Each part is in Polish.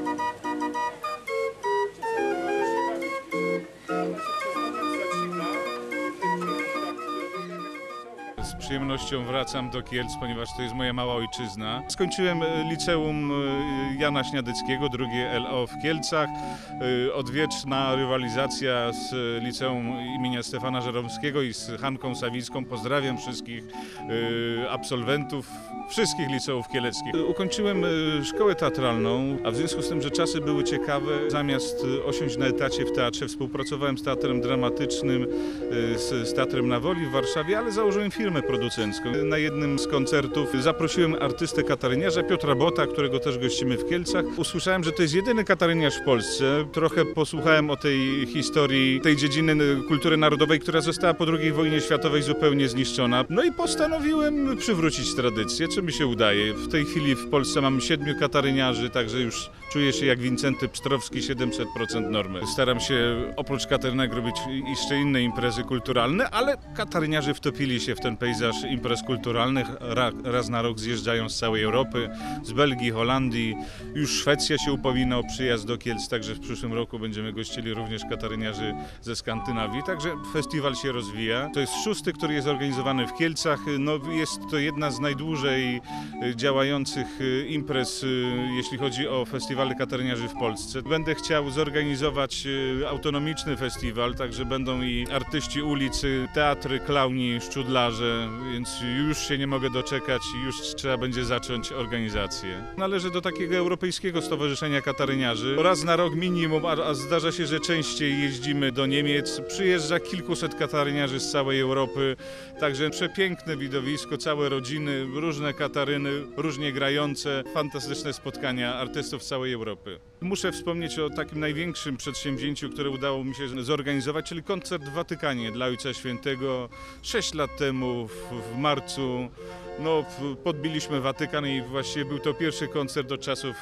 ななななな。Z przyjemnością wracam do Kielc, ponieważ to jest moja mała ojczyzna. Skończyłem e, liceum e, Jana Śniadeckiego, drugie LO w Kielcach. E, Odwieczna rywalizacja z liceum imienia Stefana Żeromskiego i z Hanką Sawicką. Pozdrawiam wszystkich absolwentów wszystkich liceów kieleckich. Ukończyłem szkołę teatralną, a w związku z tym, że czasy były ciekawe, zamiast osiąść na etacie w teatrze, współpracowałem z teatrem dramatycznym, z, z Teatrem na Woli w Warszawie, ale założyłem firmę producencką. Na jednym z koncertów zaprosiłem artystę kataryniarza Piotra Bota, którego też gościmy w Kielcach. Usłyszałem, że to jest jedyny kataryniarz w Polsce. Trochę posłuchałem o tej historii, tej dziedziny kultury narodowej, która została po II wojnie światowej zupełnie zniszczona. No i postanowiłem przywrócić tradycję, czy mi się udaje. W tej chwili w Polsce mamy siedmiu kataryniarzy, także już czuję się jak Wincenty Pstrowski, 700% normy. Staram się oprócz katarynek robić jeszcze inne imprezy kulturalne, ale kataryniarze wtopili się w ten pejzaż imprez kulturalnych. Ra, raz na rok zjeżdżają z całej Europy, z Belgii, Holandii. Już Szwecja się upowina o przyjazd do Kielc, także w przyszłym roku będziemy gościli również kataryniarzy ze Skandynawii. Także festiwal się rozwija. To jest szósty, który jest organizowany w Kielcach. No, jest to jedna z najdłużej y, działających y, imprez, y, jeśli chodzi o festiwale kataryniarzy w Polsce. Będę chciał zorganizować autonomiczny festiwal, także będą i artyści ulicy, teatry, klauni, szczudlarze, więc już się nie mogę doczekać i już trzeba będzie zacząć organizację. Należę do takiego Europejskiego Stowarzyszenia Kataryniarzy. Raz na rok minimum, a, a zdarza się, że częściej jeździmy do Niemiec. Przyjeżdża kilkuset kataryniarzy z całej Europy, także przepiękne widowisko, całe rodziny, różne kataryny, różnie grające, fantastyczne spotkania artystów z całej Europy. Muszę wspomnieć o takim największym przedsięwzięciu, które udało mi się zorganizować, czyli koncert w Watykanie dla Ojca Świętego. Sześć lat temu, w, marcu, no, podbiliśmy Watykan i właściwie był to pierwszy koncert od czasów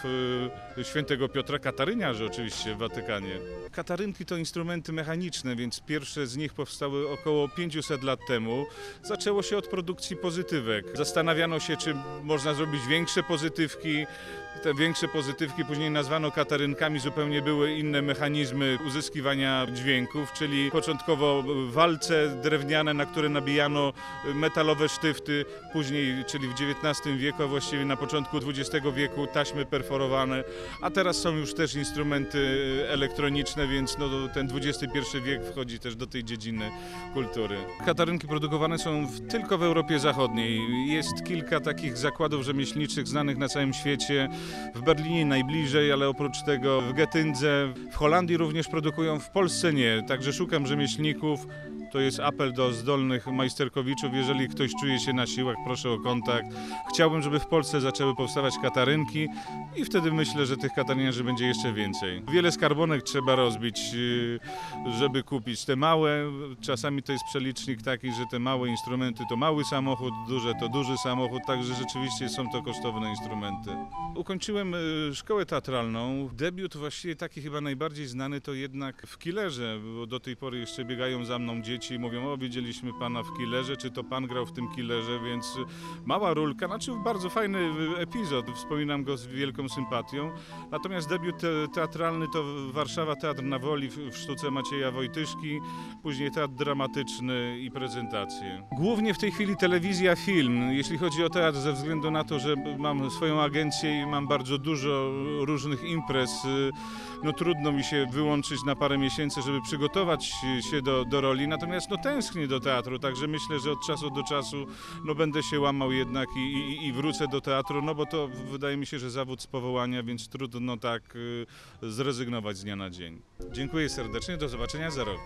y, świętego Piotra Kataryniarzy oczywiście w Watykanie. Katarynki to instrumenty mechaniczne, więc pierwsze z nich powstały około 500 lat temu. Zaczęło się od produkcji pozytywek. Zastanawiano się, czy można zrobić większe pozytywki. Te większe pozytywki później nazwano katarynkami, zupełnie były inne mechanizmy uzyskiwania dźwięków, czyli początkowo walce drewniane, na które nabijano metalowe sztyfty, później, czyli w XIX wieku, a właściwie na początku XX wieku taśmy perforowane, a teraz są już też instrumenty elektroniczne, więc no, ten XXI wiek wchodzi też do tej dziedziny kultury. Katarynki produkowane są w, tylko w Europie Zachodniej. Jest kilka takich zakładów rzemieślniczych znanych na całym świecie. W Berlinie najbliżej, ale oprócz tego w Getyndze, w Holandii również produkują, w Polsce nie. Także szukam rzemieślników. To jest apel do zdolnych majsterkowiczów. Jeżeli ktoś czuje się na siłach, proszę o kontakt. Chciałbym, żeby w Polsce zaczęły powstawać katarynki i wtedy myślę, że tych kataryniarzy będzie jeszcze więcej. Wiele skarbonek trzeba rozbić, yy, żeby kupić te małe. Czasami to jest przelicznik taki, że te małe instrumenty to mały samochód, duże to duży samochód, także rzeczywiście są to kosztowne instrumenty. Ukończyłem y, szkołę teatralną. Debiut właściwie taki chyba najbardziej znany to jednak w Killerze, bo do tej pory jeszcze biegają za mną dzieci i mówią, o widzieliśmy pana w Killerze, czy to pan grał w tym Killerze, więc y, mała rulka, znaczy bardzo fajny y, epizod, wspominam go z wielką sympatią. Natomiast debiut te, teatralny to Warszawa Teatr na Woli w, sztuce Macieja Wojtyszki, później teatr dramatyczny i prezentacje. Głównie w tej chwili telewizja, film. Jeśli chodzi o teatr, ze względu na to, że mam swoją agencję i mam bardzo dużo różnych imprez, y, no trudno mi się wyłączyć na parę miesięcy, żeby przygotować się do, do roli, natomiast no tęsknię do teatru, także myślę, że od czasu do czasu no będę się łamał jednak i, i, i wrócę do teatru, no bo to wydaje mi się, że zawód z powołania, więc trudno tak y, zrezygnować z dnia na dzień. Dziękuję serdecznie, do zobaczenia za rok.